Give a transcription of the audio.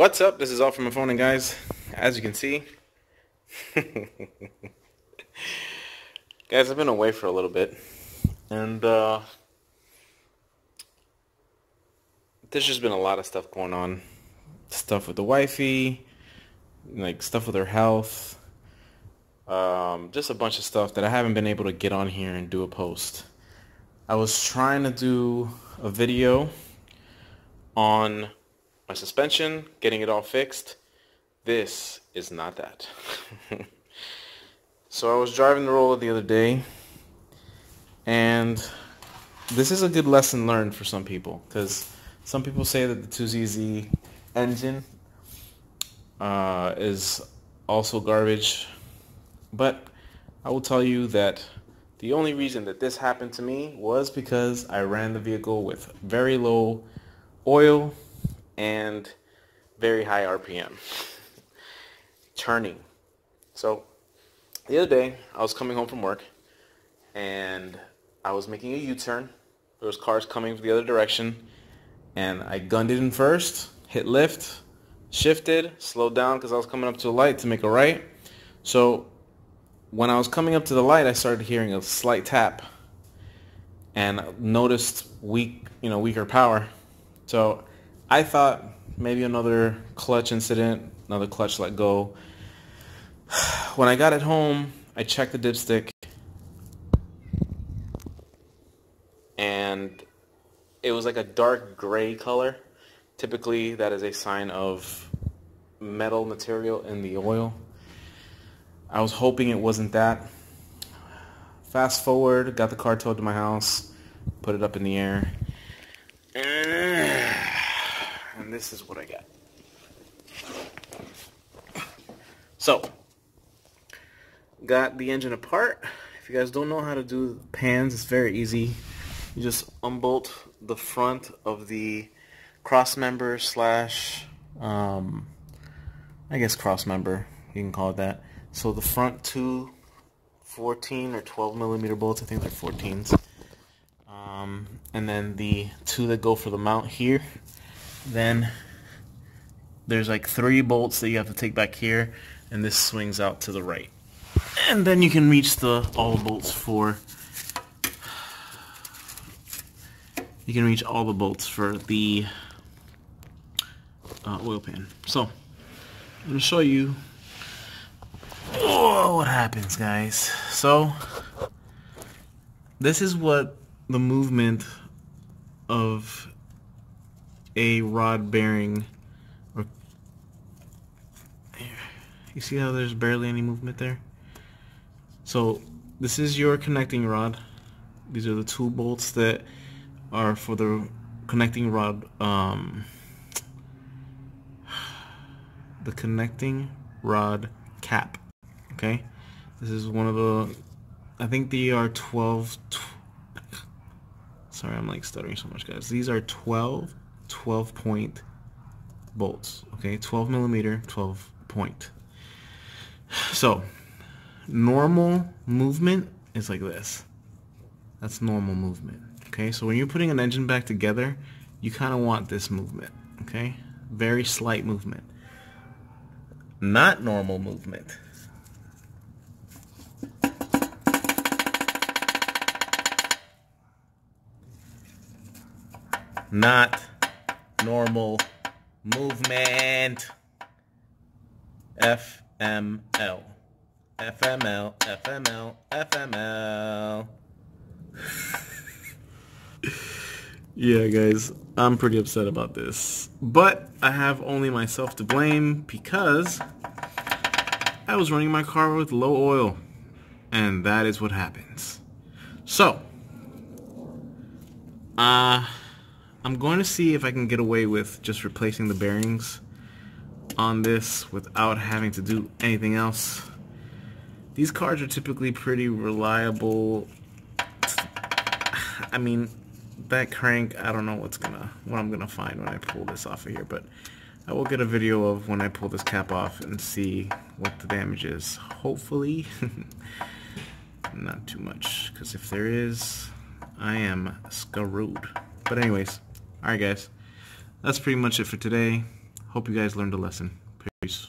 What's up? This is all from my phone, and guys, as you can see, guys, I've been away for a little bit, and uh, there's just been a lot of stuff going on. Stuff with the wifey, like stuff with her health, um, just a bunch of stuff that I haven't been able to get on here and do a post. I was trying to do a video on my suspension, getting it all fixed. This is not that. so I was driving the roller the other day, and this is a good lesson learned for some people because some people say that the 2ZZ engine uh, is also garbage, but I will tell you that the only reason that this happened to me was because I ran the vehicle with very low oil and very high RPM. Turning. So the other day I was coming home from work and I was making a U-turn. There was cars coming the other direction and I gunned it in first, hit lift, shifted, slowed down because I was coming up to a light to make a right. So when I was coming up to the light, I started hearing a slight tap and noticed weak, you know, weaker power. So I thought maybe another clutch incident, another clutch let go. When I got it home, I checked the dipstick and it was like a dark gray color. Typically that is a sign of metal material in the oil. I was hoping it wasn't that. Fast forward, got the car towed to my house, put it up in the air and this is what I got. So, got the engine apart. If you guys don't know how to do pans, it's very easy. You just unbolt the front of the cross member slash, um, I guess cross member, you can call it that. So the front two 14 or 12 millimeter bolts, I think they're 14s. Um, and then the two that go for the mount here then there's like three bolts that you have to take back here and this swings out to the right. And then you can reach the all bolts for you can reach all the bolts for the uh, oil pan. So I'm gonna show you oh, what happens guys. So this is what the movement of a rod bearing you see how there's barely any movement there? So this is your connecting rod. These are the two bolts that are for the connecting rod um, the connecting rod cap okay? This is one of the I think they are 12 sorry I'm like stuttering so much guys. These are 12 12 point bolts okay? 12 millimeter 12 point. So normal movement is like this. That's normal movement okay? So when you're putting an engine back together you kind of want this movement okay? Very slight movement. Not normal movement. Not normal movement. FML. FML, FML, FML. yeah, guys, I'm pretty upset about this. But I have only myself to blame because I was running my car with low oil. And that is what happens. So, uh, I'm going to see if I can get away with just replacing the bearings on this without having to do anything else. These cars are typically pretty reliable. I mean, that crank, I don't know what's gonna, what I'm gonna find when I pull this off of here, but I will get a video of when I pull this cap off and see what the damage is. Hopefully, not too much, because if there is, I am screwed. But anyways, Alright guys, that's pretty much it for today. Hope you guys learned a lesson. Peace.